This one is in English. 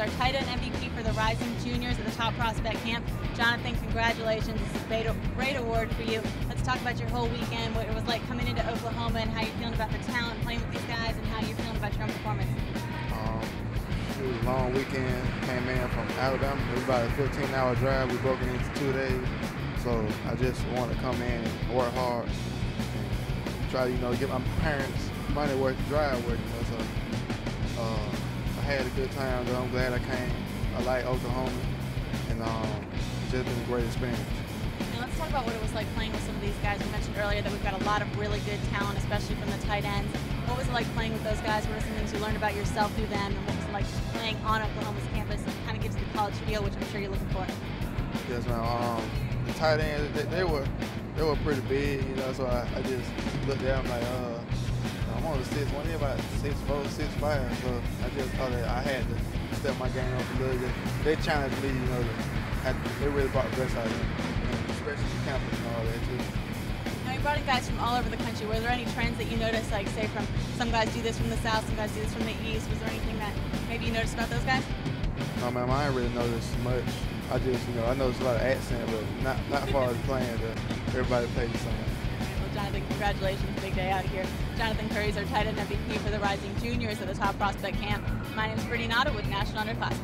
our tight end MVP for the Rising Juniors at the Top Prospect Camp. Jonathan, congratulations. This is a great award for you. Let's talk about your whole weekend, what it was like coming into Oklahoma and how you're feeling about the talent, playing with these guys, and how you're feeling about your own performance. Um, it was a long weekend. Came in from Alabama. It was about a 15-hour drive. We broke it into two days. So I just want to come in and work hard and try to, you know, get my parents money worth drive work, you know, so had a good time, though. I'm glad I came. I like Oklahoma. And um, it's just been a great experience. Now let's talk about what it was like playing with some of these guys. We mentioned earlier that we've got a lot of really good talent, especially from the tight ends. What was it like playing with those guys? What are some things you learned about yourself through them? And what was it like playing on Oklahoma's campus? It kind of gives you the college feel, which I'm sure you're looking for. Yes, man. Um, the tight ends, they, they, were they were pretty big, you know. So I, I just looked at them like, uh, I'm only six one, about six four, six five. So I just thought that I had to step my game up a little bit. They challenged me, you know. They really brought the best out of me, especially campus and all that too. Now you brought in guys from all over the country. Were there any trends that you noticed, like say from some guys do this from the south, some guys do this from the east? Was there anything that maybe you noticed about those guys? No, man, I didn't really notice much. I just, you know, I noticed a lot of accent, but not not far as playing. But everybody plays the same. Jonathan, congratulations, big day out here. Jonathan Curry's our tight end MVP for the Rising Juniors at the Top Prospect Camp. My name is Brittany Nada with National Underclassmen.